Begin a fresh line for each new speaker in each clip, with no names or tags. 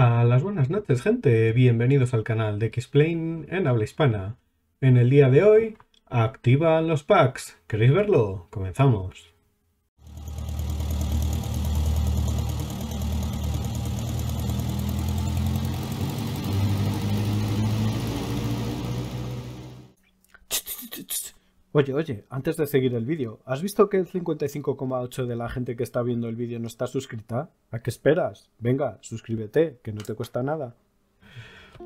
A las buenas noches, gente. Bienvenidos al canal de Xplane en habla hispana. En el día de hoy, activan los packs. ¿Queréis verlo? Comenzamos. Oye, oye, antes de seguir el vídeo, ¿has visto que el 55,8 de la gente que está viendo el vídeo no está suscrita? ¿A qué esperas? Venga, suscríbete, que no te cuesta nada.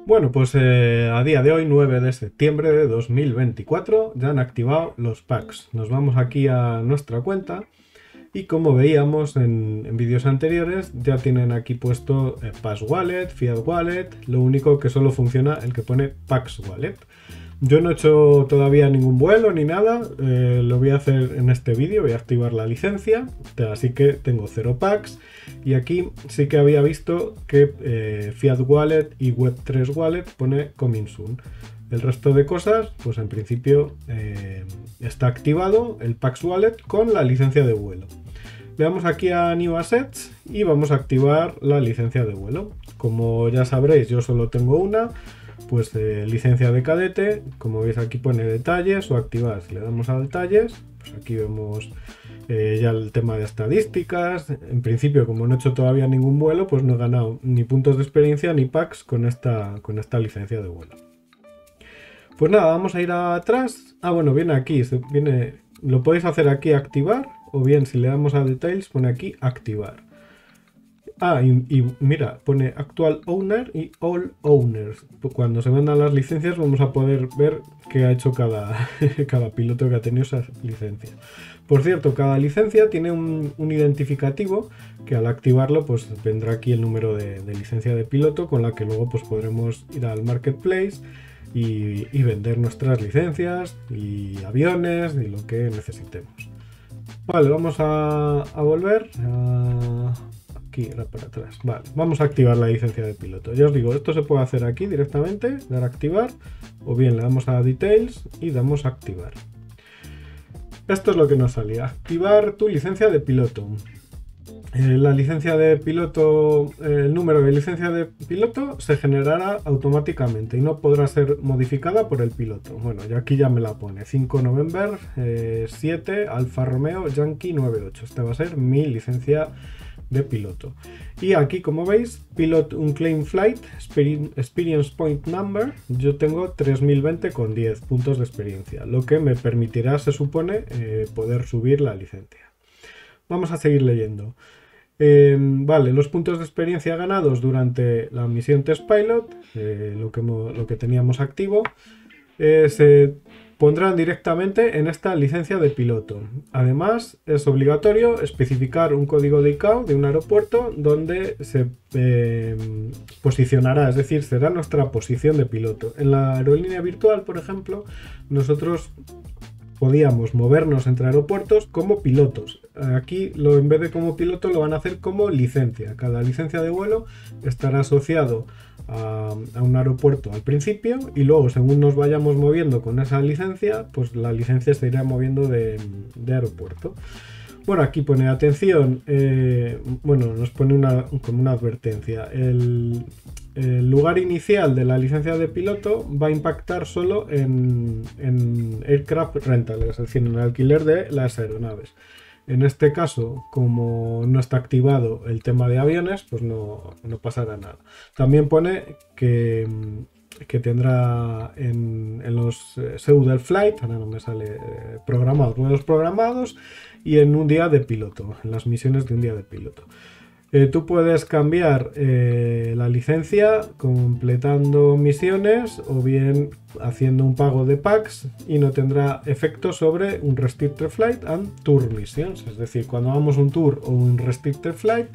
Bueno, pues eh, a día de hoy, 9 de septiembre de 2024, ya han activado los packs. Nos vamos aquí a nuestra cuenta y como veíamos en, vídeos anteriores, ya tienen aquí puesto eh, Pass Wallet, Fiat Wallet, lo único que solo funciona el que pone Pax Wallet. Yo no he hecho todavía ningún vuelo ni nada, eh, lo voy a hacer en este vídeo, voy a activar la licencia, así que tengo cero packs y aquí sí que había visto que eh, Fiat Wallet y Web3 Wallet pone Coming Soon. El resto de cosas, pues en principio eh, está activado el Pax Wallet con la licencia de vuelo. Le damos aquí a New Assets y vamos a activar la licencia de vuelo. Como ya sabréis, yo solo tengo una pues licencia de cadete, como veis aquí pone detalles o activar. Si le damos a detalles, pues aquí vemos eh, ya el tema de estadísticas. En principio, como no he hecho todavía ningún vuelo, pues no he ganado ni puntos de experiencia ni packs con esta, con esta licencia de vuelo. Pues nada, vamos a ir atrás. Ah, bueno, viene aquí, viene, lo podéis hacer aquí activar, o bien si le damos a details, pone aquí activar. Ah, y, mira, pone actual owner y all owners. Cuando se mandan las licencias vamos a poder ver qué ha hecho cada, cada piloto que ha tenido esa licencia. Por cierto, cada licencia tiene un, identificativo que al activarlo pues vendrá aquí el número de, licencia de piloto con la que luego pues podremos ir al marketplace y, vender nuestras licencias y aviones y lo que necesitemos. Vale, vamos a, a volver aquí era para atrás. Vale, vamos a activar la licencia de piloto. Ya os digo, esto se puede hacer aquí directamente, dar a activar, o bien le damos a Details y damos a activar. Esto es lo que nos salía. Activar tu licencia de piloto. Eh, la licencia de piloto, eh, el número de licencia de piloto se generará automáticamente y no podrá ser modificada por el piloto. Bueno, ya aquí ya me la pone. 5 November 7 eh, Alfa Romeo Yankee 98. Esta va a ser mi licencia de piloto. Y aquí, como veis, Pilot Unclaimed Flight, Experience Point Number, yo tengo 3020 con 10 puntos de experiencia, lo que me permitirá, se supone, eh, poder subir la licencia. Vamos a seguir leyendo. Eh, vale, los puntos de experiencia ganados durante la misión Test Pilot, eh, lo, que, lo que teníamos activo, se pondrán directamente en esta licencia de piloto. Además, es obligatorio especificar un código de ICAO de un aeropuerto donde se eh, posicionará, es decir, será nuestra posición de piloto. En la aerolínea virtual, por ejemplo, nosotros podíamos movernos entre aeropuertos como pilotos. Aquí, lo, en vez de como piloto, lo van a hacer como licencia. Cada licencia de vuelo estará asociado a, un aeropuerto al principio y luego según nos vayamos moviendo con esa licencia, pues la licencia se irá moviendo de, aeropuerto. Bueno, aquí pone atención, eh, bueno, nos pone una, como una advertencia. El, lugar inicial de la licencia de piloto va a impactar solo en, en aircraft rental, es decir, en el alquiler de las aeronaves. En este caso, como no está activado el tema de aviones, pues no, pasará nada. También pone que, que tendrá en, los eh, del Flight, ahora no me sale eh, programados, vuelos programados, y en un día de piloto, en las misiones de un día de piloto. Eh, tú puedes cambiar eh, la licencia completando misiones o bien haciendo un pago de packs y no tendrá efecto sobre un Restricted Flight and Tour Missions. Es decir, cuando hagamos un tour o un Restricted Flight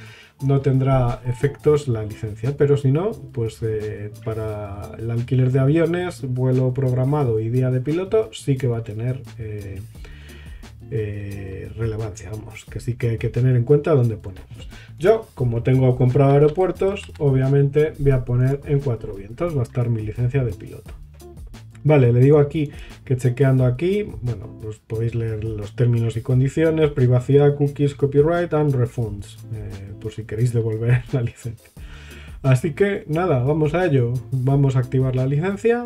no tendrá efectos la licencia, pero si no, pues eh, para el alquiler de aviones, vuelo programado y día de piloto sí que va a tener eh, relevancia, vamos, que sí que hay que tener en cuenta dónde ponemos. Yo, como tengo comprado aeropuertos, obviamente voy a poner en cuatro vientos, va a estar mi licencia de piloto. Vale, le digo aquí que chequeando aquí, bueno, pues podéis leer los términos y condiciones, privacidad, cookies, copyright and refunds, eh, por si queréis devolver la licencia. Así que nada, vamos a ello. Vamos a activar la licencia.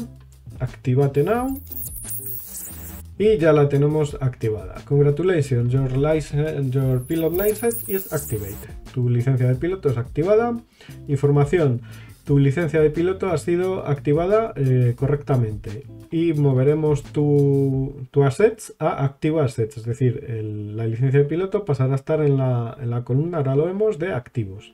Activate now. Y ya la tenemos activada. Congratulations, your, pilot license is activated. Tu licencia de piloto es activada. Información tu licencia de piloto ha sido activada eh, correctamente y moveremos tu, assets a activa assets, es decir, la licencia de piloto pasará a estar en la, en la columna, ahora lo vemos, de activos.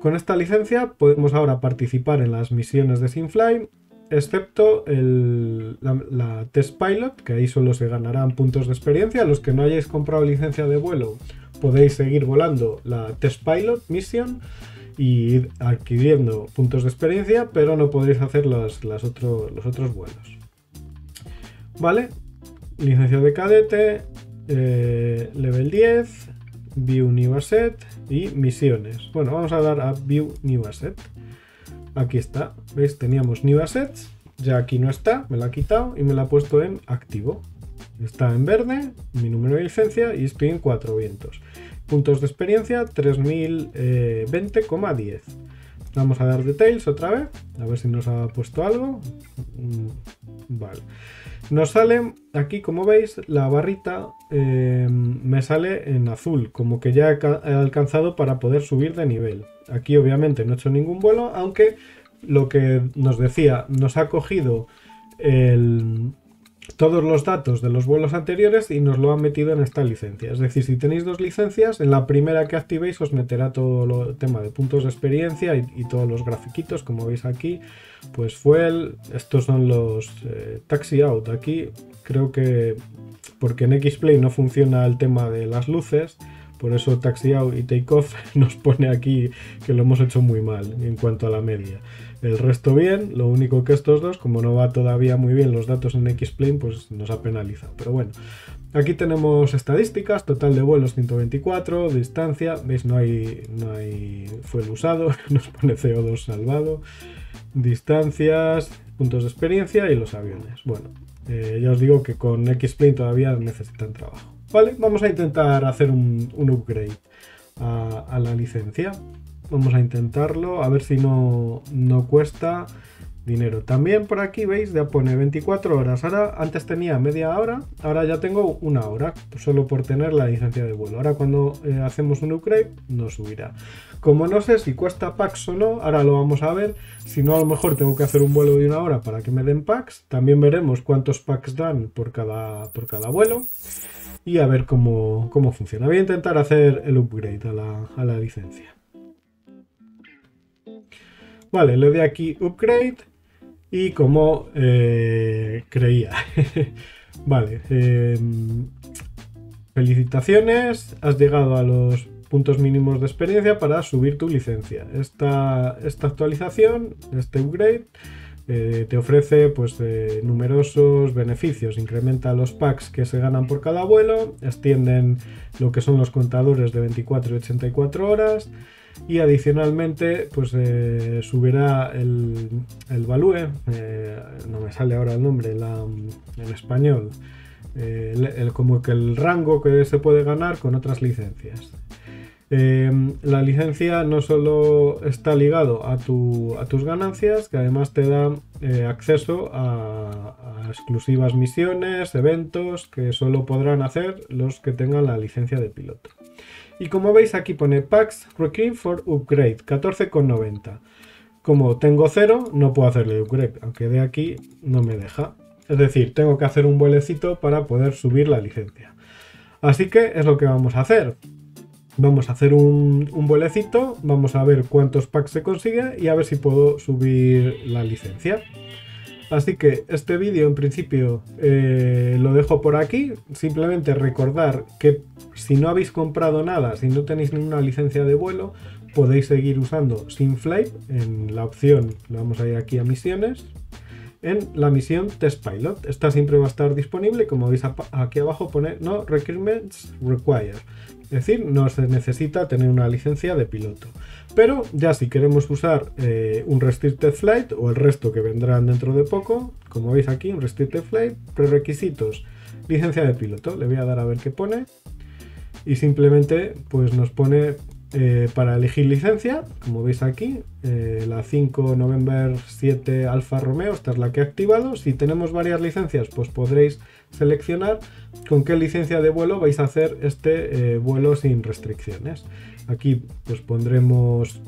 Con esta licencia podemos ahora participar en las misiones de Sinfly, excepto la, la, Test Pilot, que ahí solo se ganarán puntos de experiencia. Los que no hayáis comprado licencia de vuelo podéis seguir volando la Test Pilot Mission y ir adquiriendo puntos de experiencia, pero no podréis hacer los, los otros vuelos. ¿Vale? Licencia de cadete, eh, level 10, View New Asset y misiones. Bueno, vamos a dar a View New Asset. Aquí está, ¿veis? Teníamos New Assets, ya aquí no está, me la ha quitado y me la ha puesto en activo. Está en verde, mi número de licencia y estoy en cuatro vientos. Puntos de experiencia 3020,10. Vamos a dar details otra vez, a ver si nos ha puesto algo. Vale. Nos sale aquí, como veis, la barrita eh, me sale en azul, como que ya he alcanzado para poder subir de nivel. Aquí obviamente no he hecho ningún vuelo, aunque lo que nos decía, nos ha cogido el, todos los datos de los vuelos anteriores y nos lo han metido en esta licencia. Es decir, si tenéis dos licencias, en la primera que activéis os meterá todo el tema de puntos de experiencia y, todos los grafiquitos, como veis aquí. Pues fue estos son los eh, taxi out. Aquí creo que porque en Xplay no funciona el tema de las luces, por eso taxi out y take off nos pone aquí que lo hemos hecho muy mal en cuanto a la media. El resto bien, lo único que estos dos, como no va todavía muy bien los datos en Xplane, pues nos ha penalizado. Pero bueno, aquí tenemos estadísticas, total de vuelos 124, distancia, veis no hay, no hay fuel usado, nos pone CO2 salvado, distancias, puntos de experiencia y los aviones. Bueno, eh, ya os digo que con Xplane todavía necesitan trabajo. Vale, vamos a intentar hacer un, upgrade a la licencia. Vamos a intentarlo, a ver si no, no cuesta dinero. También por aquí veis, ya pone 24 horas. Ahora, antes tenía media hora, ahora ya tengo una hora, solo por tener la licencia de vuelo. Ahora cuando eh, hacemos un upgrade, nos subirá. Como no sé si cuesta packs o no, ahora lo vamos a ver. Si no, a lo mejor tengo que hacer un vuelo de una hora para que me den packs. También veremos cuántos packs dan por cada, por cada vuelo. Y a ver cómo, cómo funciona. Voy a intentar hacer el upgrade a la, a la licencia. Vale, le doy aquí upgrade y como eh, creía. vale, em, felicitaciones, has llegado a los puntos mínimos de experiencia para subir tu licencia. Esta, esta actualización, este upgrade, eh, te ofrece pues, eh, numerosos beneficios. Incrementa los packs que se ganan por cada vuelo, extienden lo que son los contadores de 24 y 84 horas y adicionalmente pues eh, subirá el, el value, no me sale ahora el nombre en español, eh, como que el rango que se puede ganar con otras licencias. La licencia no solo está ligado a, tu, a tus ganancias, que además te da acceso a, exclusivas misiones, eventos que solo podrán hacer los que tengan la licencia de piloto. Y como veis aquí pone Packs Requiem for Upgrade, 14,90. Como tengo cero, no puedo hacerle upgrade, aunque de aquí no me deja. Es decir, tengo que hacer un vuelecito para poder subir la licencia. Así que es lo que vamos a hacer. Vamos a hacer un, un vuelecito, vamos a ver cuántos packs se consigue y a ver si puedo subir la licencia. Así que este vídeo en principio eh, lo dejo por aquí. Simplemente recordar que si no habéis comprado nada, si no tenéis ninguna licencia de vuelo, podéis seguir usando SimFlight en la opción, vamos a ir aquí a misiones, en la misión Test Pilot. Esta siempre va a estar disponible, como veis aquí abajo pone No Requirements Required. Es decir, no se necesita tener una licencia de piloto. Pero ya si queremos usar eh, un Restricted Flight o el resto que vendrán dentro de poco, como veis aquí, un Restricted Flight, prerequisitos, licencia de piloto. Le voy a dar a ver qué pone. Y simplemente pues nos pone eh, para elegir licencia, como veis aquí, eh, la 5 November 7 Alfa Romeo, esta es la que he activado. Si tenemos varias licencias, pues podréis seleccionar con qué licencia de vuelo vais a hacer este eh, vuelo sin restricciones. Aquí pues pondremos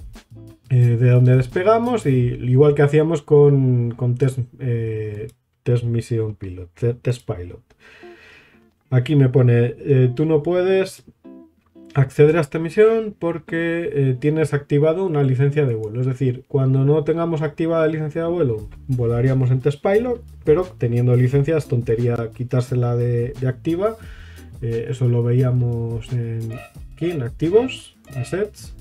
de dónde despegamos y igual que hacíamos con, con test, test Mission Test Pilot. Aquí me pone, tú no puedes acceder a esta misión porque eh, tienes activado una licencia de vuelo. Es decir, cuando no tengamos activada la licencia de vuelo, volaríamos en Test Pilot, pero teniendo licencia es tontería quitársela de, activa. Eh, eso lo veíamos en, aquí en activos, assets,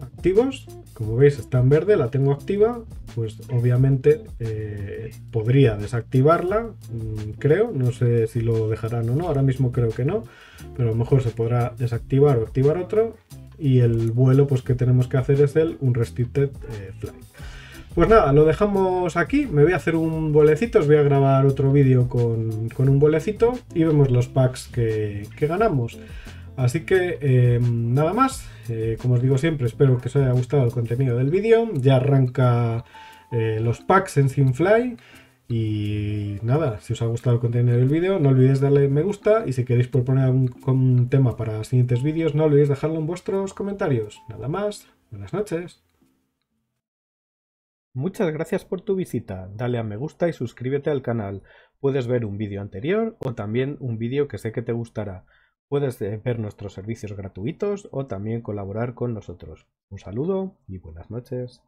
activos. Como veis está en verde, la tengo activa pues obviamente eh, podría desactivarla, mm, creo, no sé si lo dejarán o no, ahora mismo creo que no, pero a lo mejor se podrá desactivar o activar otro y el vuelo pues que tenemos que hacer es el un restricted eh, flight. Pues nada, lo dejamos aquí, me voy a hacer un vuelecito, os voy a grabar otro vídeo con, un vuelecito y vemos los packs que, ganamos. Así que em, nada más, eh, como os digo siempre, espero que os haya gustado el contenido del vídeo. Ya arranca eh, los packs en Simfly. Y nada, si os ha gustado el contenido del vídeo, no olvidéis darle me gusta. Y si queréis proponer algún tema para siguientes vídeos, no olvidéis dejarlo en vuestros comentarios. Nada más, buenas noches. Muchas gracias por tu visita, dale a me gusta y suscríbete al canal. Puedes ver un vídeo anterior o también un vídeo que sé que te gustará. Puedes eh, ver nuestros servicios gratuitos o también colaborar con nosotros. Un saludo y buenas noches.